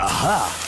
Aha!